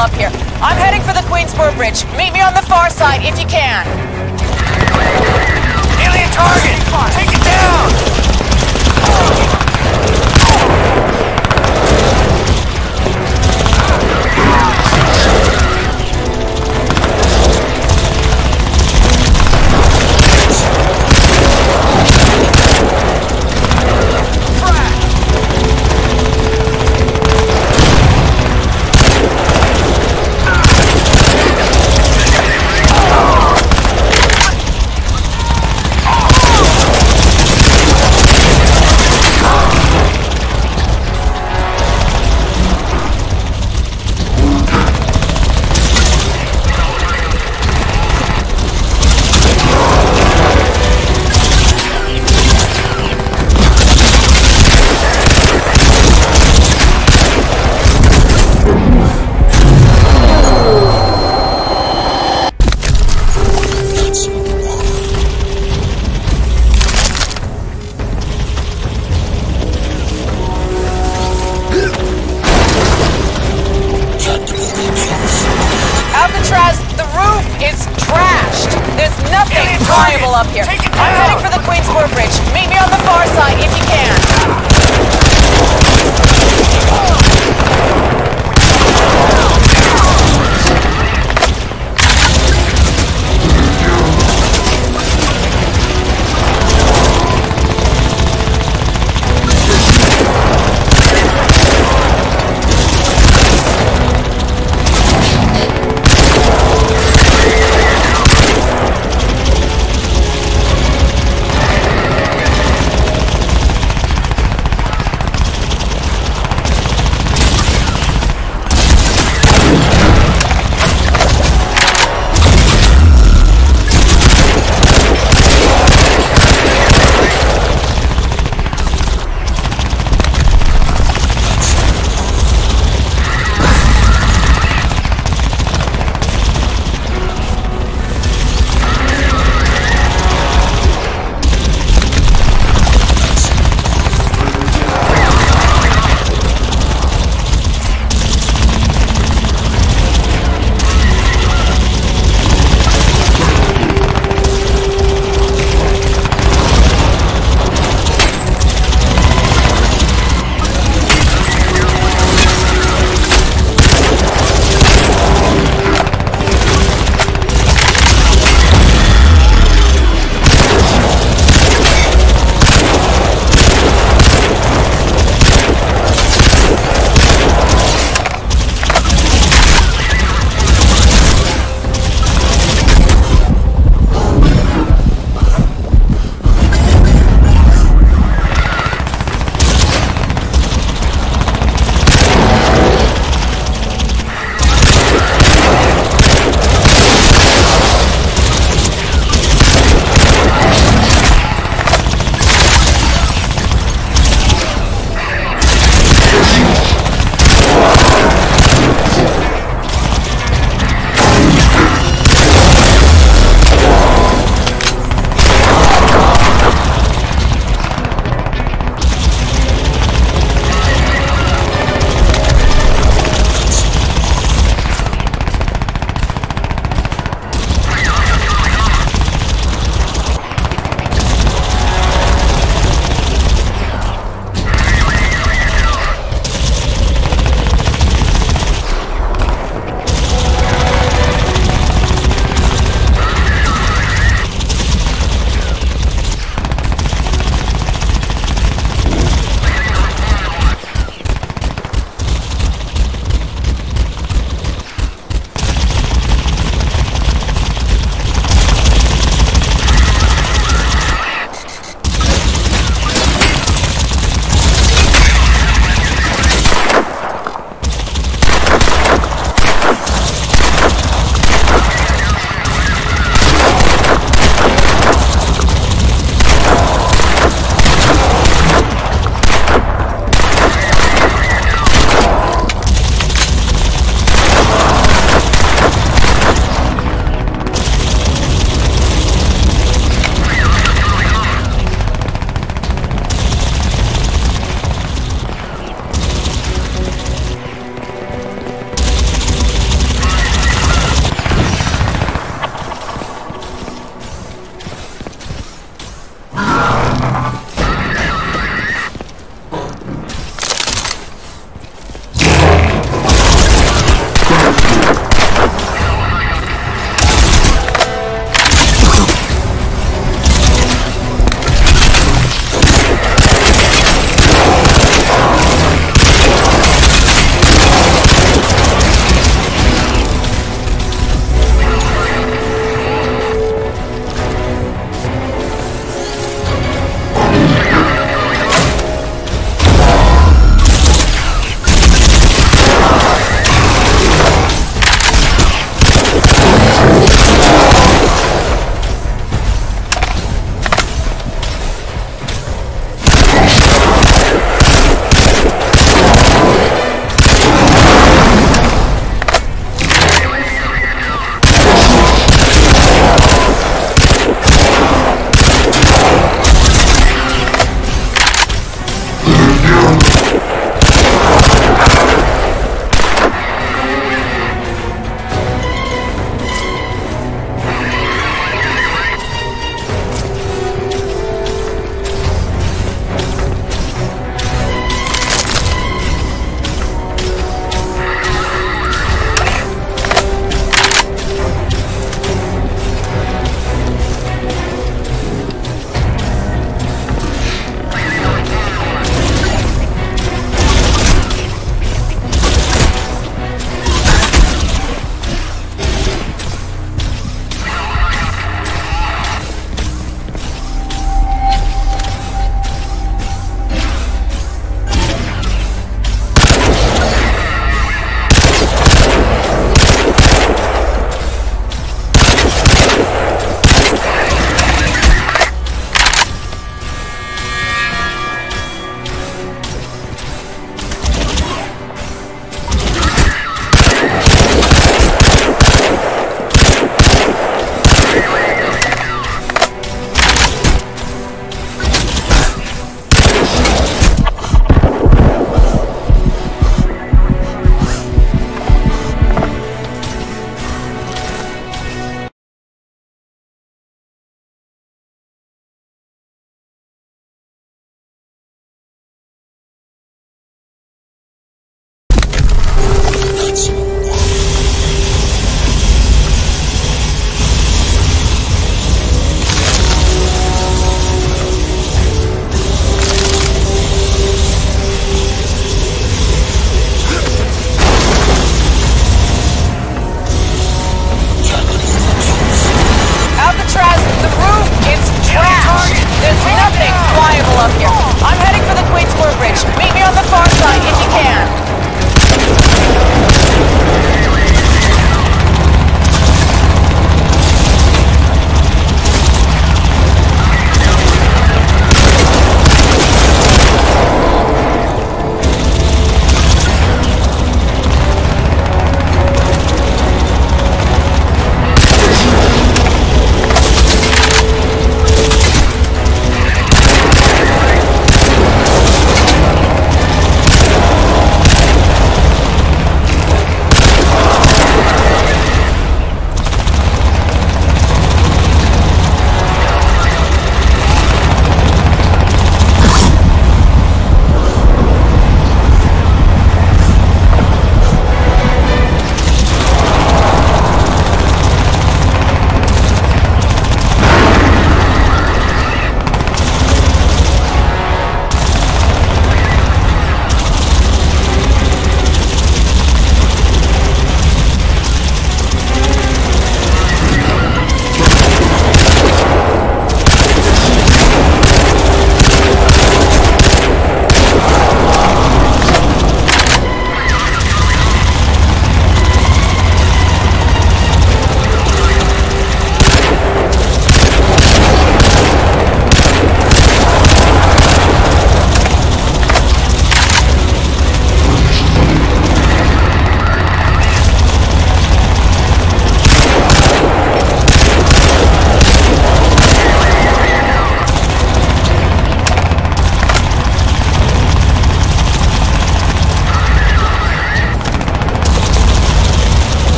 up here. I'm heading for the Queensboro Bridge. Meet me on the far side if you can. Alien target! Take it down!